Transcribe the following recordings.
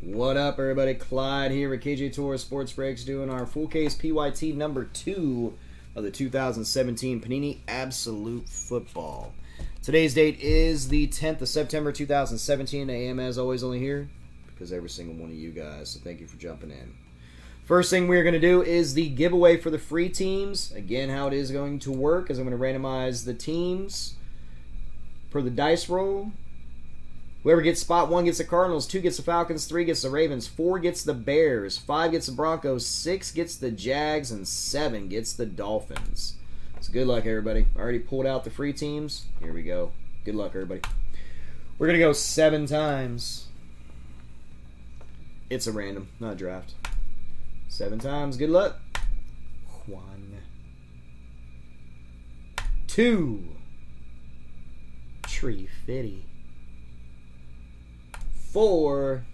What up, everybody? Clyde here with KJ Tour Sports Breaks doing our full case PYT number two of the 2017 Panini Absolute Football. Today's date is the 10th of September 2017. I am, as always, only here because every single one of you guys, so thank you for jumping in. First thing we're going to do is the giveaway for the free teams. Again, how it is going to work is I'm going to randomize the teams per the dice roll. Whoever gets spot one gets the Cardinals, two gets the Falcons, three gets the Ravens, four gets the Bears, five gets the Broncos, six gets the Jags, and seven gets the Dolphins. So good luck, everybody. I already pulled out the free teams. Here we go. Good luck, everybody. We're going to go seven times. It's a random, not a draft. Seven times. Good luck. One. Two. Tree Fitty. Four.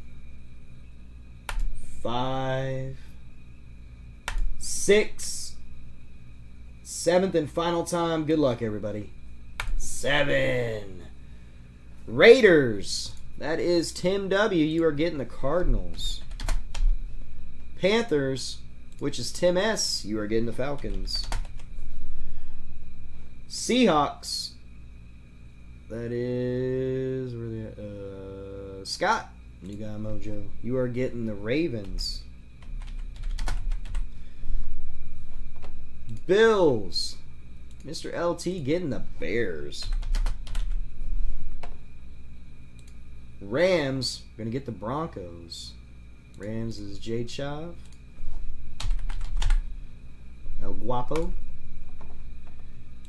Five. Six. Seventh and final time. Good luck, everybody. Seven. Raiders. That is Tim W. You are getting the Cardinals. Panthers, which is Tim S. You are getting the Falcons. Seahawks. That is where they uh, Scott. You got Mojo. You are getting the Ravens. Bills. Mr. LT getting the Bears. Rams gonna get the Broncos. Rams is J Chav. El Guapo.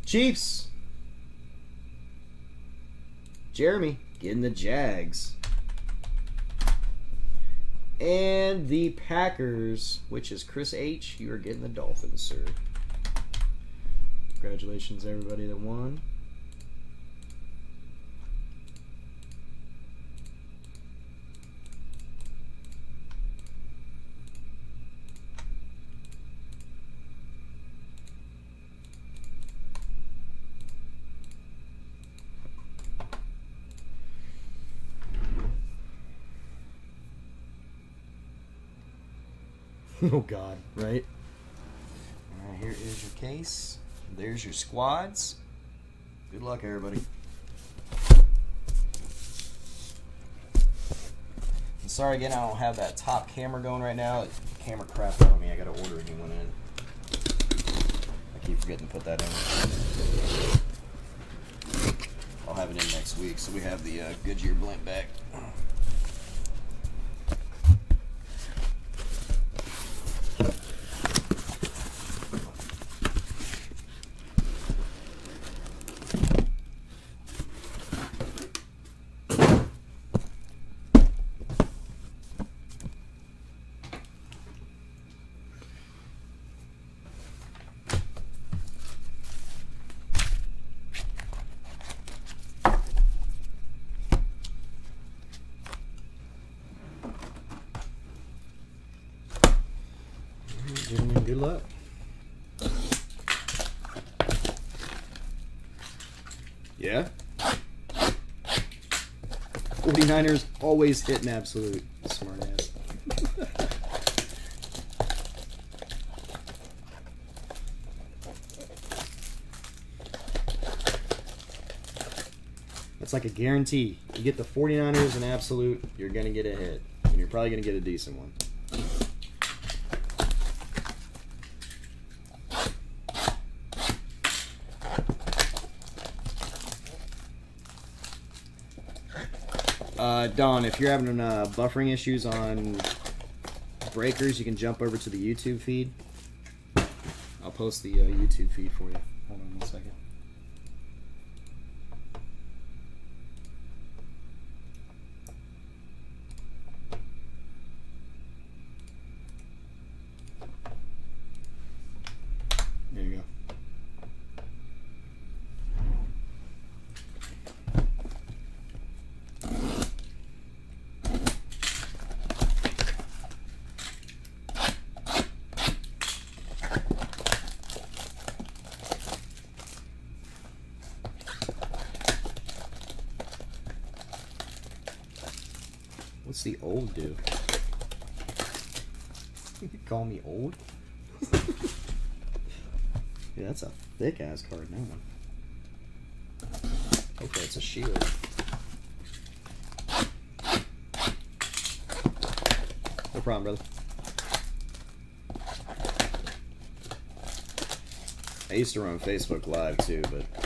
Chiefs. Jeremy getting the Jags. And the Packers, which is Chris H. You are getting the Dolphins, sir. Congratulations, everybody that won. oh God, right? All right, here is your case. There's your squads. Good luck, everybody. And sorry again, I don't have that top camera going right now. Camera crap on me. I got to order a new one in. I keep forgetting to put that in. I'll have it in next week. So we have the uh, Goodyear blimp back. Gentlemen, good luck. Yeah. 49ers always hitting absolute. Smart ass. That's like a guarantee. You get the 49ers an absolute, you're going to get a hit. And you're probably going to get a decent one. Uh, Don, if you're having uh, buffering issues on breakers, you can jump over to the YouTube feed. I'll post the uh, YouTube feed for you. Hold on one second. There you go. What's the old do? You call me old? yeah, that's a thick ass card, one. Okay, it's a shield. No problem, brother. I used to run Facebook Live too, but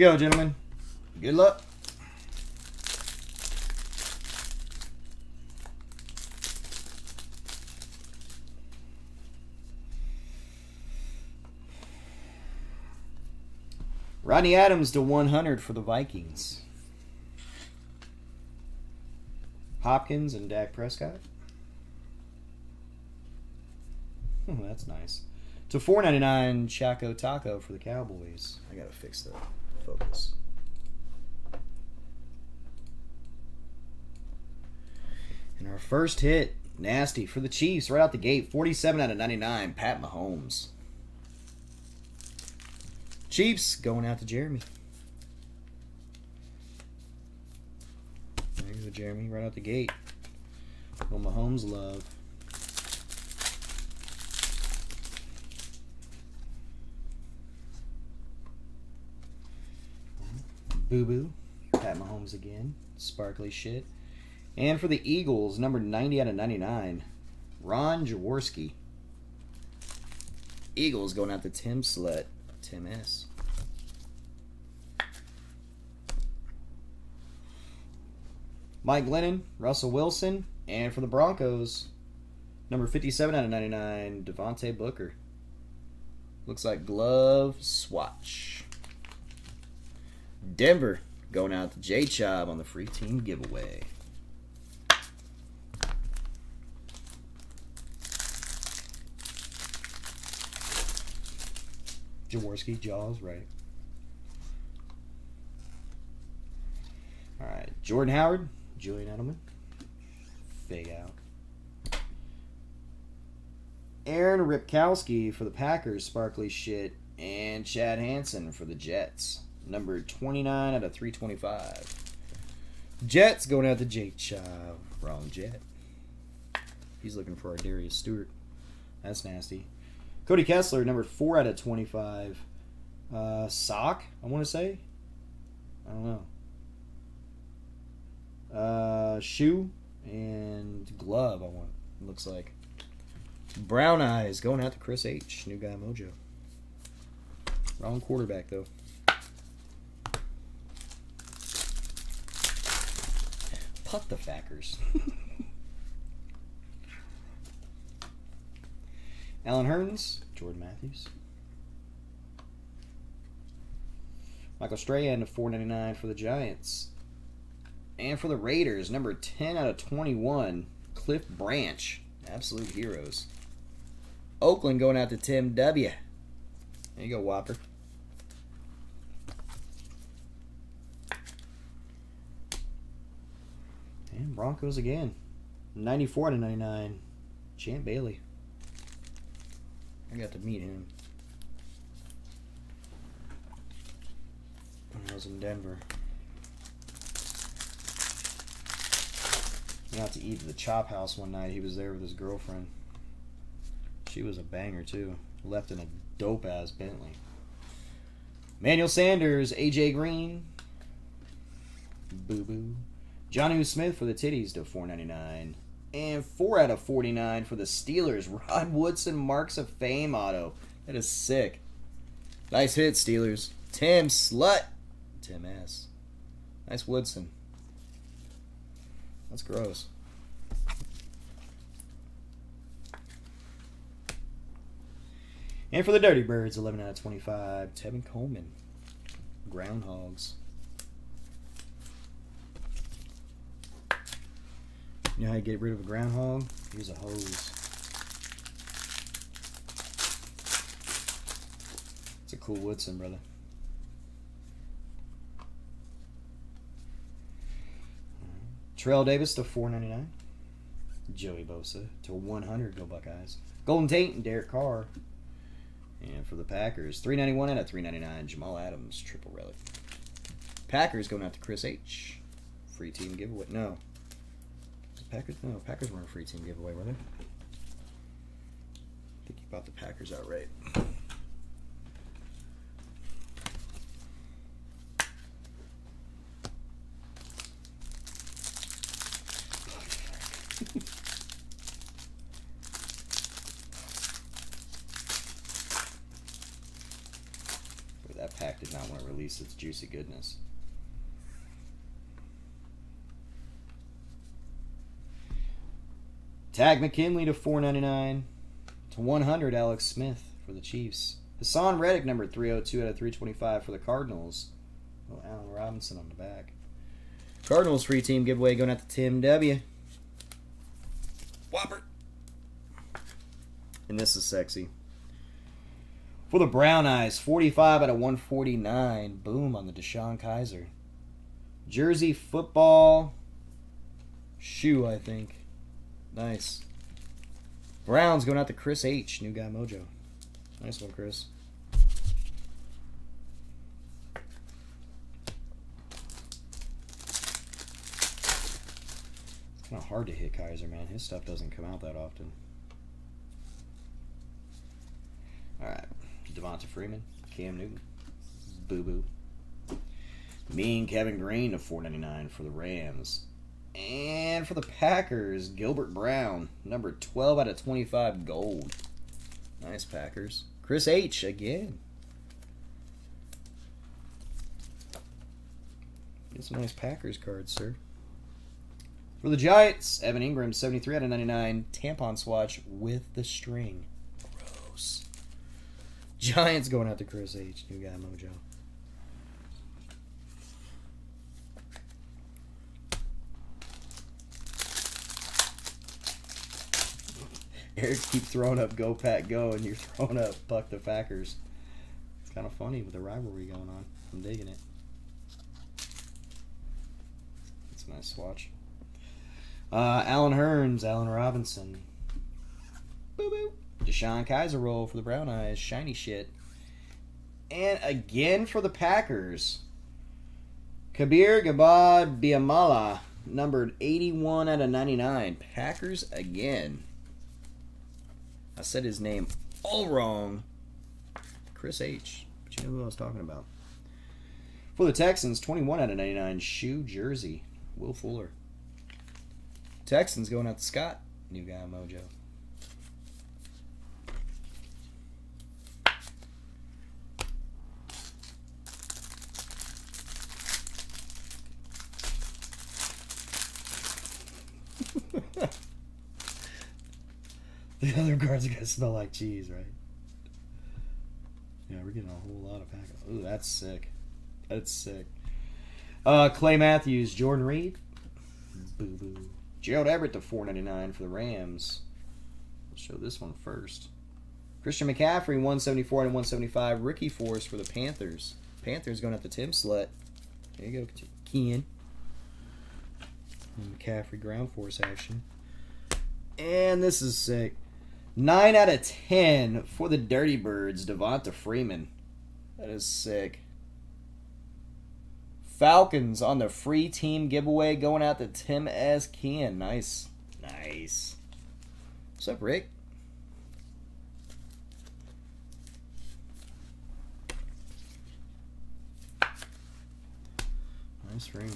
we go, gentlemen. Good luck. Rodney Adams to 100 for the Vikings. Hopkins and Dak Prescott. Oh, that's nice. To 499 Chaco Taco for the Cowboys. I gotta fix the focus. And our first hit, nasty for the Chiefs right out the gate, 47 out of 99, Pat Mahomes. Chiefs going out to Jeremy. There's the Jeremy right out the gate. Well, Mahomes love. Boo Boo, Pat Mahomes again, sparkly shit. And for the Eagles, number 90 out of 99, Ron Jaworski. Eagles going out to Tim Slut, Tim S. Mike Glennon, Russell Wilson, and for the Broncos, number 57 out of 99, Devontae Booker. Looks like glove swatch. Denver going out to J Chav on the free team giveaway. Jaworski, Jaws, right. All right, Jordan Howard, Julian Edelman, fade out. Aaron Ripkowski for the Packers, sparkly shit, and Chad Hansen for the Jets number 29 out of 325. Jets going out to Jake Child. Wrong Jet. He's looking for ArDarius Stewart. That's nasty. Cody Kessler, number 4 out of 25. Uh, sock, I want to say. I don't know. Uh, shoe and glove, I want. Looks like. Brown Eyes going out to Chris H. New guy mojo. Wrong quarterback, though. Putt the Fackers. Allen Hurns, Jordan Matthews. Michael Strahan to 499 for the Giants. And for the Raiders, number 10 out of 21, Cliff Branch. Absolute heroes. Oakland going out to Tim W. There you go, Whopper. Broncos again. 94 to 99. Champ Bailey. I got to meet him. When I was in Denver. Went out to eat at the Chop House one night. He was there with his girlfriend. She was a banger too. Left in a dope ass Bentley. Manuel Sanders, AJ Green, Boo Boo, Jonnu Smith for the Titties to 4.99, and four out of 49 for the Steelers. Rod Woodson Marks of Fame auto. That is sick. Nice hit, Steelers. Tim Slut. Tim S. Nice Woodson. That's gross. And for the Dirty Birds, 11 out of 25, Tevin Coleman. Groundhogs. You know how you get rid of a groundhog? Use a hose. It's a cool Woodson, brother. Terrell Davis to 4.99. Joey Bosa to 100. Go Buckeyes. Golden Tate and Derek Carr. And for the Packers, 391 out of 399. Jamal Adams, triple relic. Packers going out to Chris H. Free team giveaway. No. Packers? No, Packers weren't a free team giveaway, were they? I think you bought the Packers outright. That pack did not want to release its juicy goodness. Takk McKinley to 499 to 100 Alex Smith for the Chiefs. Haason Reddick number 302 out of 325 for the Cardinals. Oh, Allen Robinson on the back. Cardinals free team giveaway going out to Tim W. Whopper. And this is sexy. For the Brown Eyes, 45 out of 149. Boom on the DeShone Kizer. Jersey football shoe, I think. Nice. Browns going out to Chris H. New guy mojo. Nice one, Chris. It's kind of hard to hit Kizer, man. His stuff doesn't come out that often. Alright. Devonta Freeman, Cam Newton, Boo Boo. Mean Kevin Greene to 4.99 for the Rams. And for the Packers, Gilbert Brown, number 12 out of 25 gold. Nice Packers. Chris H again. Get some nice Packers cards, sir. For the Giants, Evan Engram, 73 out of 99. Tampon swatch with the string. Gross. Giants going out to Chris H. New guy mojo. Eric keep throwing up go pack go and you're throwing up buck the Packers. It's kind of funny with the rivalry going on. I'm digging it. It's a nice swatch. Uh, Allen Hurns, Allen Robinson. Boo boo. DeShone Kizer roll for the Brown Eyes. Shiny shit. And again for the Packers. Kabir Gabad Biamala, numbered 81 out of 99. Packers again. I said his name all wrong. Chris H. But you know who I was talking about. For the Texans, 21 out of 99 shoe jersey. Will Fuller. Texans going out to Scott. New guy mojo. The other cards are gonna smell like cheese, right? Yeah, we're getting a whole lot of packets. Ooh, that's sick. That's sick. Uh, Clay Matthews, Jordan Reed, boo boo. Gerald Everett to 4.99 for the Rams. Show this one first. Christian McCaffrey, 174 and 175. Ricky Force for the Panthers. Panthers going at the Tim Slut. There you go, Ken. McCaffrey ground force action. And this is sick. 9 out of 10 for the Dirty Birds, Devonta Freeman. That is sick. Falcons on the free team giveaway going out to Tim S. Ken. Nice. Nice. What's up, Rick? Nice ring.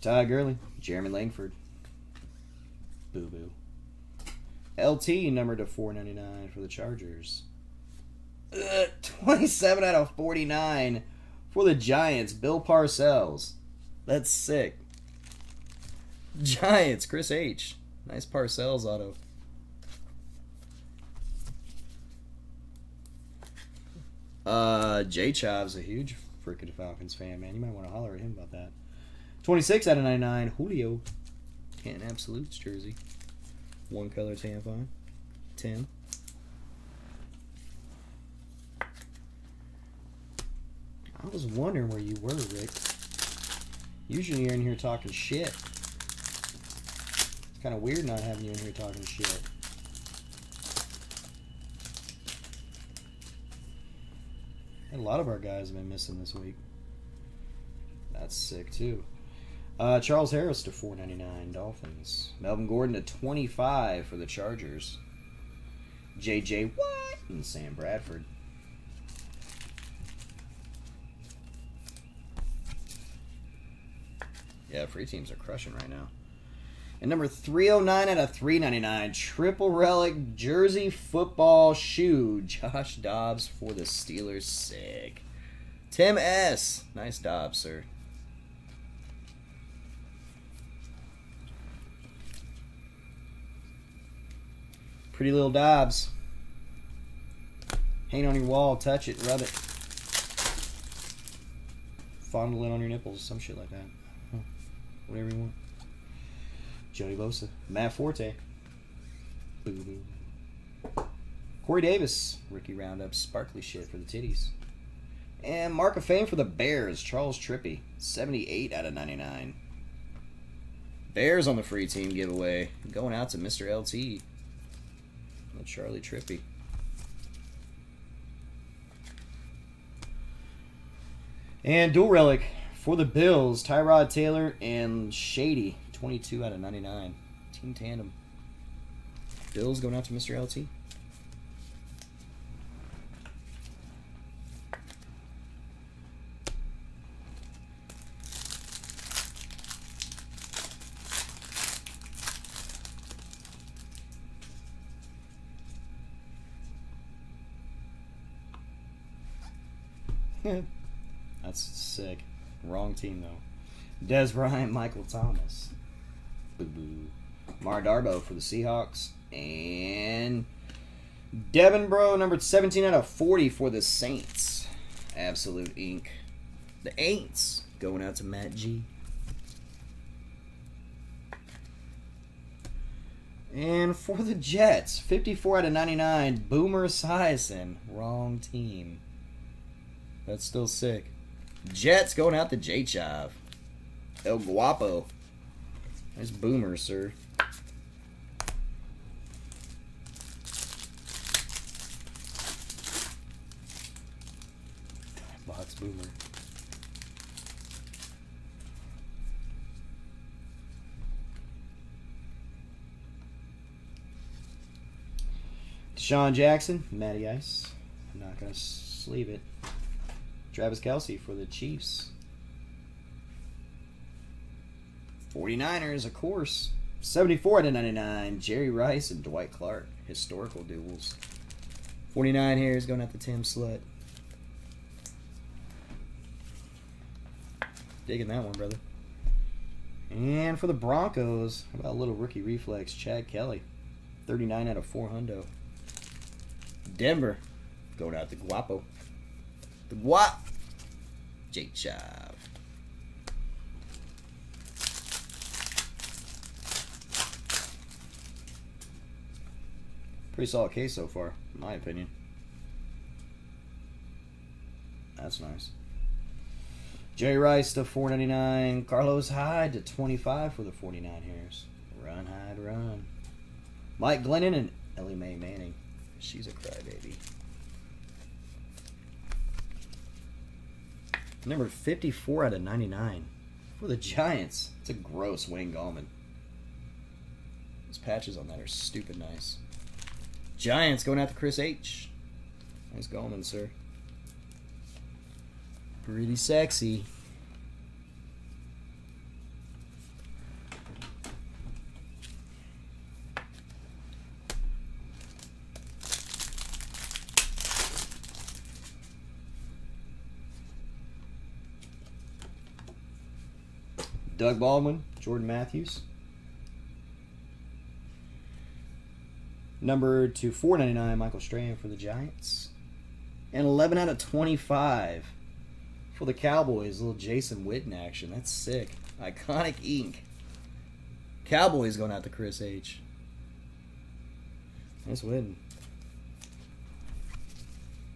Todd Gurley, Jeremy Langford. Boo boo. LT number to 499 for the Chargers. Ugh, 27 out of 49 for the Giants, Bill Parcells. That's sick. Giants, Chris H. Nice Parcells auto. Uh, J Chav's a huge freaking Falcons fan, man. You might want to holler at him about that. 26 out of 99, Julio. Canton Absolutes jersey. One color tampon. 10. I was wondering where you were, Rick. Usually you're in here talking shit. It's kind of weird not having you in here talking shit. And a lot of our guys have been missing this week. That's sick too. Uh, Charles Harris to 4.99 Dolphins. Melvin Gordon to 25 for the Chargers. J.J. Watt and Sam Bradford. Yeah, free teams are crushing right now. And number 309 out of 399, triple relic jersey football shoe. Josh Dobbs for the Steelers. Sick. Tim S. Nice Dobbs, sir. Pretty little Dobbs. Hang on your wall, touch it, rub it. Fondle it on your nipples, some shit like that. Whatever you want. Joey Bosa. Matt Forte. Boo boo. Corey Davis. Ricky Roundup. Sparkly shit for the titties. And Mark of Fame for the Bears. Charles Trippi. 78 out of 99. Bears on the free team giveaway. Going out to Mr. LT. Charlie Trippi. And dual relic for the Bills, Tyrod Taylor and Shady, 22 out of 99. Team tandem. Bills going out to Mr. LT. That's sick. Wrong team Dez Bryant, Michael Thomas. Boo boo. Mar Darboh for the Seahawks. And Devin Bro, number 17 out of 40 for the Saints. Absolute ink. The Aints going out to Matt G. And for the Jets, 54 out of 99, Boomer Esiason. Wrong team. That's still sick. Jets going out to J Chav. El Guapo. Nice boomer, sir. Box boomer. DeSean Jackson, Matty Ice. I'm not going to sleeve it. Travis Kelce for the Chiefs. 49ers, of course. 74 to 99. Jerry Rice and Dwight Clark. Historical duels. 49 here is going at the Tim Slut. Digging that one, brother. And for the Broncos, how about a little rookie reflex, Chad Kelly. 39 out of 4 hundo. Denver, going out to Guapo. The Guap. Jake Chav. Pretty solid case so far, in my opinion. That's nice. Jerry Rice to 499. Carlos Hyde to 25 for the 49 hairs. Run, Hyde, run. Mike Glennon and Ellie Mae Manning. She's a crybaby. Number 54 out of 99 for the Giants. It's a gross Wayne Gallman. Those patches on that are stupid nice. Giants going after Chris H. Nice Gallman, sir. Pretty sexy. Doug Baldwin, Jordan Matthews. Number to 499, Michael Strahan for the Giants. And 11 out of 25 for the Cowboys. Little Jason Witten action. That's sick. Iconic ink. Cowboys going out to Chris H. Nice win.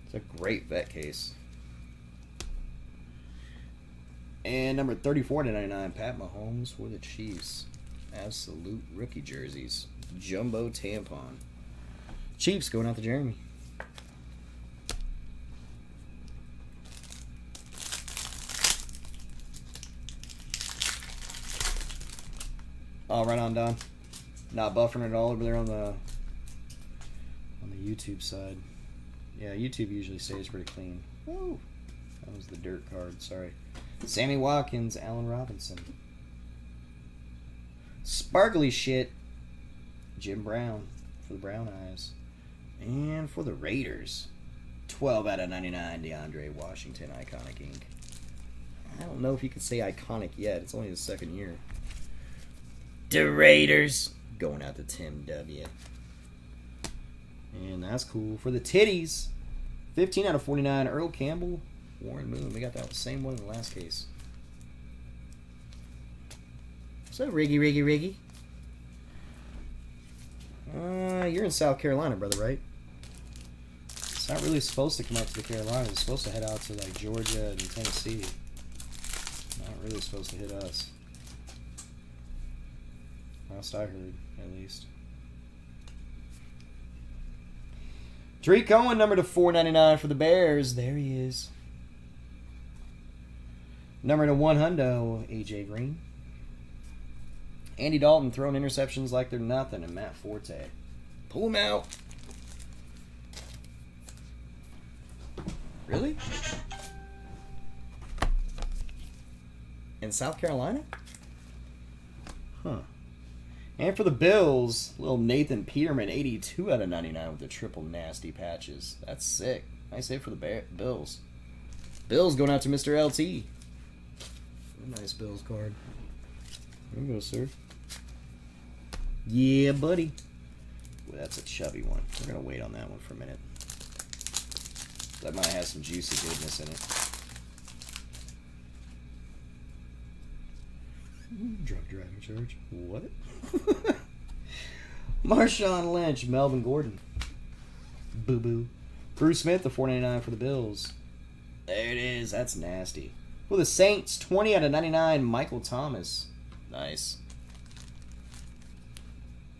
It's a great vet case. And number 34 to 99, Pat Mahomes for the Chiefs. Absolute rookie jerseys. Jumbo tampon. Chiefs going out to Jeremy. Oh, right on, Don. Not buffering at all over there on the on the YouTube side. Yeah, YouTube usually stays pretty clean. Woo! That was the dirt card. Sorry. Sammy Watkins, Allen Robinson. Sparkly shit. Jim Brown for the Brown Eyes. And for the Raiders, 12 out of 99, DeAndre Washington, iconic ink. I don't know if you can say iconic yet. It's only his second year. The Raiders going out to Tim W. And that's cool. For the Titties, 15 out of 49, Earl Campbell, Warren Moon. We got that same one in the last case. Up, Riggy, Riggy, Riggy? Uh, you're in South Carolina, brother, right? Not really supposed to come up to the Carolinas. It's supposed to head out to like Georgia and Tennessee. Not really supposed to hit us. Last I heard, at least. Tarik Cohen, number to 499 for the Bears. There he is. Number to one hundo, AJ Green. Andy Dalton throwing interceptions like they're nothing, and Matt Forte. Pull him out. Really? In South Carolina? Huh. And for the Bills, little Nathan Peterman, 82 out of 99 with the triple nasty patches. That's sick. Nice hit for the Bear- Bills. Bills going out to Mr. LT. Nice Bills card. There you go, sir. Yeah, buddy. Well, that's a chubby one. We're going to wait on that one for a minute. That might have some juicy goodness in it. Drunk driving charge. What? Marshawn Lynch, Melvin Gordon. Boo boo. Bruce Smith, the 499 for the Bills. There it is. That's nasty. For the Saints, 20 out of 99, Michael Thomas. Nice.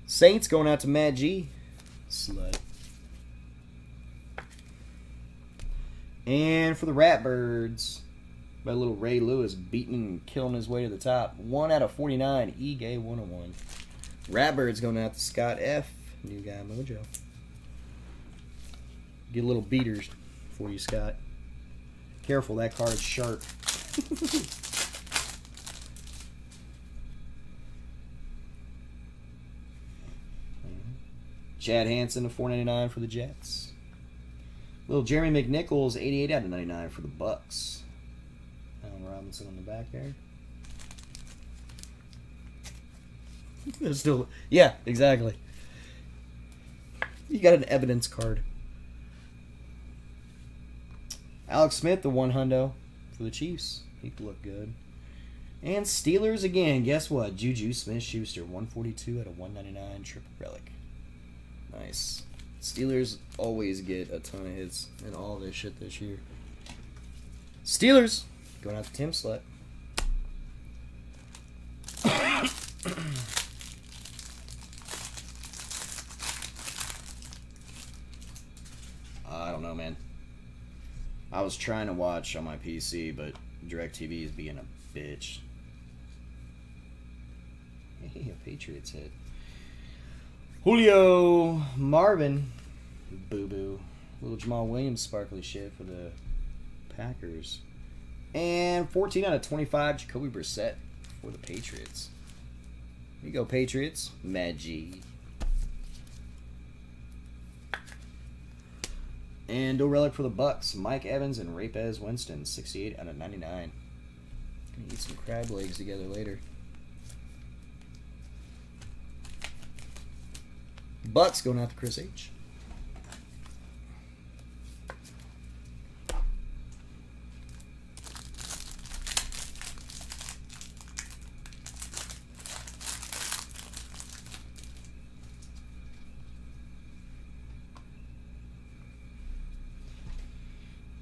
Saints going out to Matt G. Slut. And for the Ratbirds, by little Ray Lewis beating and killing his way to the top. 1 out of 49, E Gay 101. Ratbirds going out to Scott F. New guy mojo. Get a little beaters for you, Scott. Careful, that card's sharp. Chad Hansen to 499 for the Jets. Little Jeremy McNichols, 88 out of 99 for the Bucks. Allen Robinson on the back there. There's still, yeah, exactly. You got an evidence card. Alex Smith, the one hundo for the Chiefs. He look good. And Steelers again. Guess what? Juju Smith Schuster, 142 out of 199 triple relic. Nice. Steelers always get a ton of hits in all this shit this year. Steelers going out to Tim Slut. I don't know, man. I was trying to watch on my PC, but DirecTV is being a bitch. Hey, a Patriots hit. Julio Marvin, boo boo. Little Jamaal Williams sparkly shit for the Packers. And 14 out of 25, Jacoby Brissett for the Patriots. Here you go, Patriots. Maggi. And no relic for the Bucks. Mike Evans and Rapez Winston, 68 out of 99. Gonna eat some crab legs together later. Bucks going out to Chris H.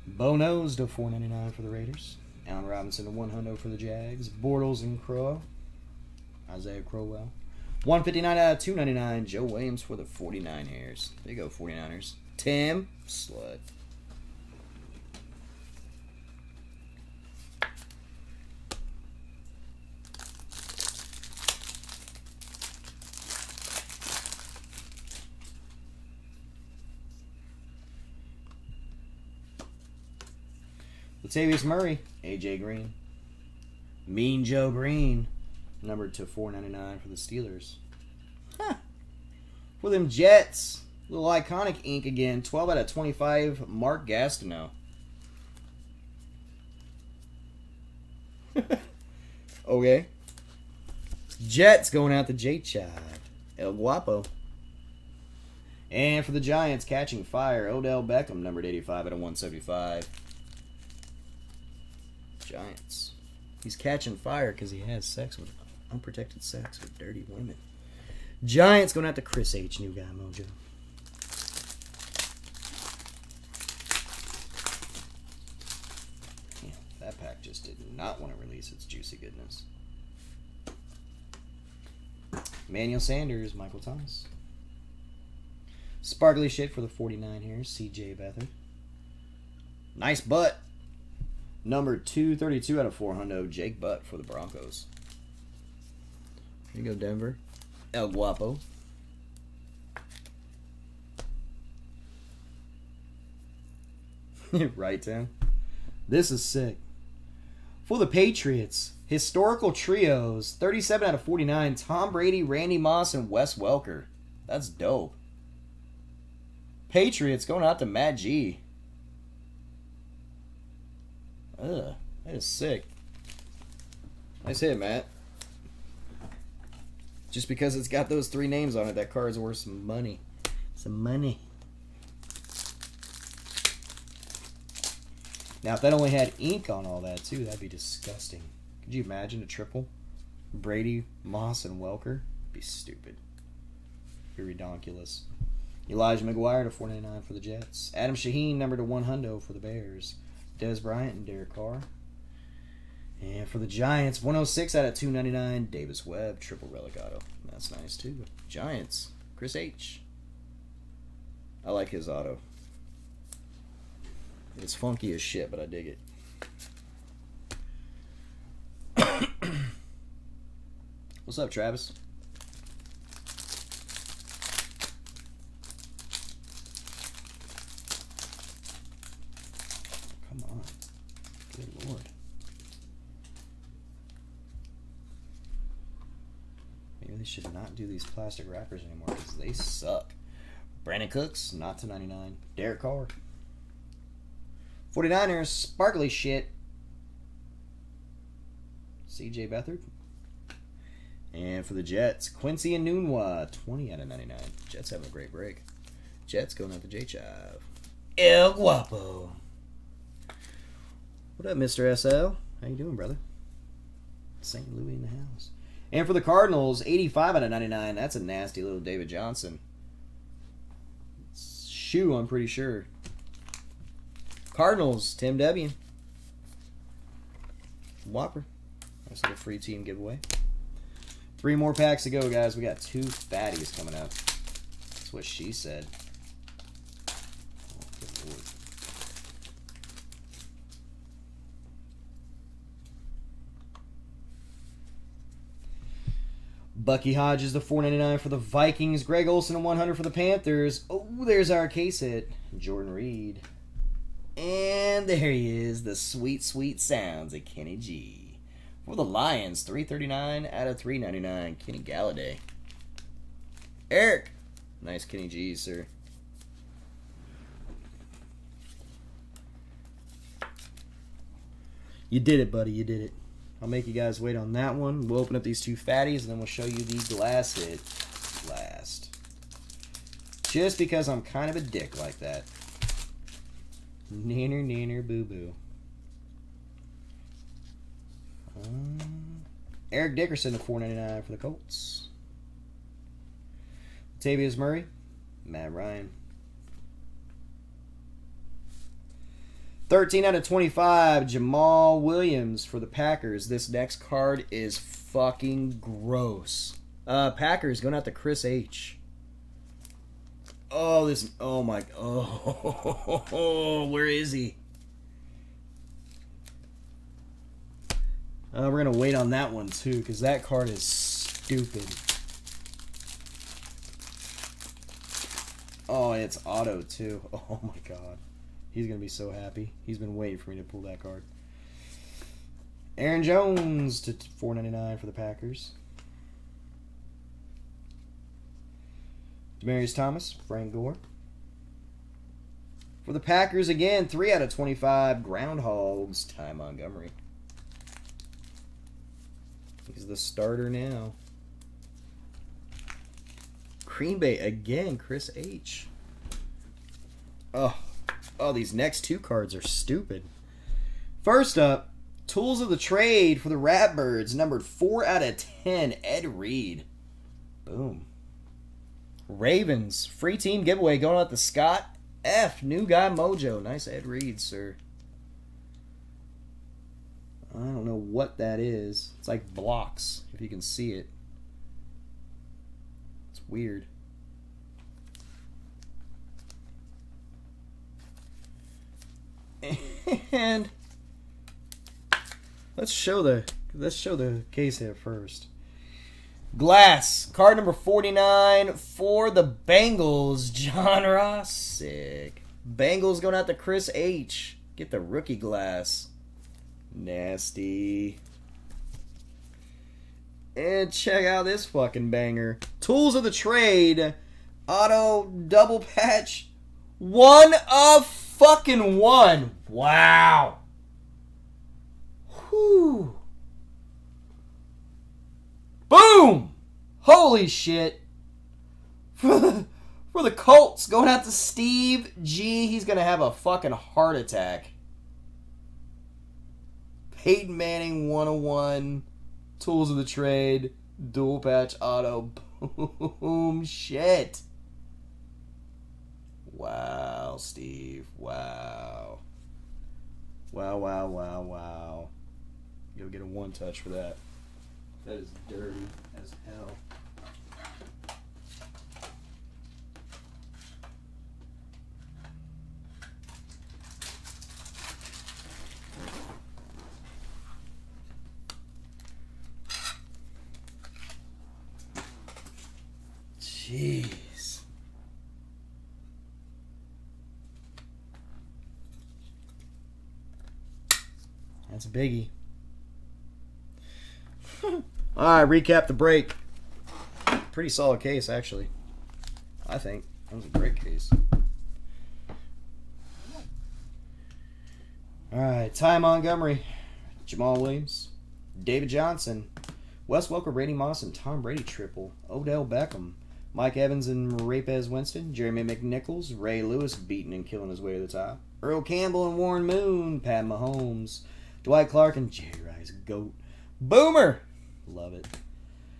Bonos to 4.99 for the Raiders. Allen Robinson to 100 for the Jags. Bortles and Crow. Isaiah Crowell. 159 out of 299. Joe Williams for the 49ers. There you go, 49ers. Tim Slut. Latavius Murray, AJ Green. Mean Joe Greene, numbered to 4.99 for the Steelers. Huh. For them Jets, little iconic ink again. 12 out of 25. Mark Gastineau. okay. Jets going out to J Chad. El Guapo. And for the Giants, catching fire, Odell Beckham, numbered 85 out of 175. Giants. He's catching fire because he has sex with unprotected sex with dirty women. Giants going out to Chris H. New guy mojo. That pack just did not want to release its juicy goodness. Manuel Sanders, Michael Thomas. Sparkly shit for the 49 here, CJ Beathard. Nice butt. Number 232 out of 400, Jake Butt for the Broncos. You go, Denver. El Guapo. right, Tim? This is sick. For the Patriots, historical trios 37 out of 49, Tom Brady, Randy Moss, and Wes Welker. That's dope. Patriots going out to Matt G. Ugh, that is sick. Nice hit, Matt. Just because it's got those three names on it, that card's worth some money. Some money. Now, if that only had ink on all that, too, that'd be disgusting. Could you imagine a triple? Brady, Moss, and Welker? be stupid. Be redonkulous. Elijah McGuire to 499 for the Jets. Adam Shaheen, number to 100 for the Bears. Dez Bryant and Derek Carr. And for the Giants, 106 out of 299, Davis Webb, triple relic auto. That's nice too. Giants, Chris H. I like his auto. It's funky as shit, but I dig it. What's up, Travis? should not do these plastic wrappers anymore because they suck. Brandin Cooks, not to 99. Derek Carr. 49ers, sparkly shit. C.J. Beathard. And for the Jets, Quincy and Enunwa, 20 out of 99. Jets having a great break. Jets going out to J Chav. El Guapo. What up, Mr. SL? How you doing, brother? St. Louis in the house. And for the Cardinals, 85 out of 99. That's a nasty little David Johnson. Shoe, I'm pretty sure. Cardinals, Tim W. Whopper. Nice little free team giveaway. Three more packs to go, guys. We got two fatties coming up. That's what she said. Oh, Bucky Hodges, the 499 for the Vikings. Greg Olsen a 100 for the Panthers. Oh, there's our case hit. Jordan Reed. And there he is, the sweet, sweet sounds of Kenny G. For the Lions, 339 out of 399, Kenny Golladay. Eric. Nice Kenny G, sir. You did it, buddy. You did it. I'll make you guys wait on that one. We'll open up these two fatties, and then we'll show you the glass hit last. Just because I'm kind of a dick like that. Nanner, nanner, boo boo. Um, Eric Dickerson to 4.99 for the Colts. Tavius Murray, Matt Ryan. 13 out of 25, Jamaal Williams for the Packers. This next card is fucking gross. Uh, Packers going out to Chris H. Oh, this. Oh my. Oh, where is he? Uh, we're gonna wait on that one too, because that card is stupid. Oh, it's auto too. Oh my god. He's going to be so happy. He's been waiting for me to pull that card. Aaron Jones to 4.99 for the Packers. Demaryius Thomas, Frank Gore. For the Packers again, 3 out of 25 Groundhogs, Ty Montgomery. He's the starter now. Green Bay again, Chris H. Oh, Oh, these next two cards are stupid. First up, Tools of the Trade for the Ratbirds, numbered 4 out of 10, Ed Reed. Boom. Ravens, free team giveaway going out to Scott F. New Guy Mojo. Nice Ed Reed, sir. I don't know what that is. It's like blocks, if you can see it. It's weird. And let's show the let's show the case here first. Glass, card number 49 for the Bengals, John Ross. Sick. Bengals going out to Chris H. Get the rookie glass. Nasty. And check out this fucking banger. Tools of the trade. Auto double patch. One of fucking one. Wow. Whew. Boom! Holy shit. For the, for the Colts, going out to Steve G. He's going to have a fucking heart attack. Peyton Manning 101. Tools of the trade. Dual patch auto. Boom. Shit. Wow, Steve. Wow. Wow, wow, wow, wow. You'll get a one touch for that. That is dirty as hell. Jeez. That's a biggie. All right, recap the break. Pretty solid case, actually. I think that was a great case. All right, Ty Montgomery, Jamaal Williams, David Johnson, Wes Welker, Randy Moss, and Tom Brady triple. Odell Beckham, Mike Evans and Rapez Winston, Jeremy McNichols, Ray Lewis beating and killing his way to the top. Earl Campbell and Warren Moon, Pat Mahomes, Dwight Clark and Jerry Rice, GOAT. Boomer! Love it.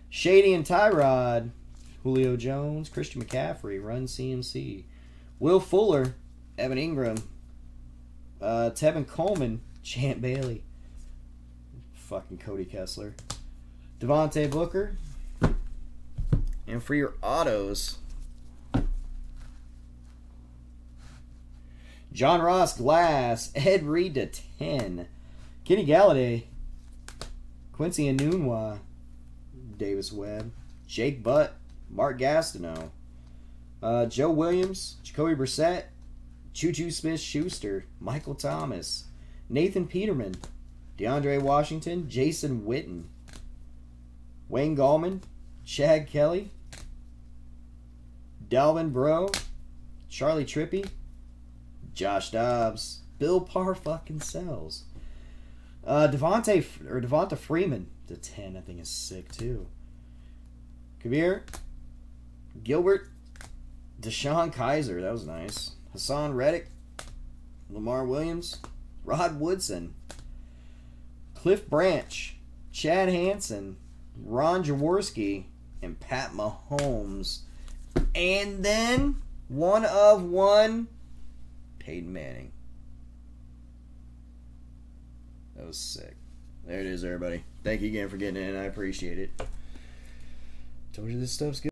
Shady and Tyrod, Julio Jones, Christian McCaffrey, Run CMC, Will Fuller, Evan Engram, uh, Tevin Coleman, Champ Bailey, fucking Cody Kessler, Devontae Booker, and for your autos, John Ross Glass, Ed Reed to 10, Kenny Golladay, Quincy Enunwa, Davis Webb, Jake Butt, Mark Gastineau, uh, Joe Williams, Jacoby Brissett, Choo Choo Smith Schuster, Michael Thomas, Nathan Peterman, DeAndre Washington, Jason Witten, Wayne Gallman, Chad Kelly, Dalvin Bro, Charley Trippi, Josh Dobbs, Bill Parr fucking sells. Uh, Devontae or Devonta Freeman to ten, I think is sick too. Kabir, Gilbert, DeShone Kizer, that was nice. Haason Reddick, Lamar Williams, Rod Woodson, Cliff Branch, Chad Hansen, Ron Jaworski, and Pat Mahomes. And then one of one, Peyton Manning. That was sick. There it is, everybody. Thank you again for getting in. I appreciate it. Told you this stuff's good.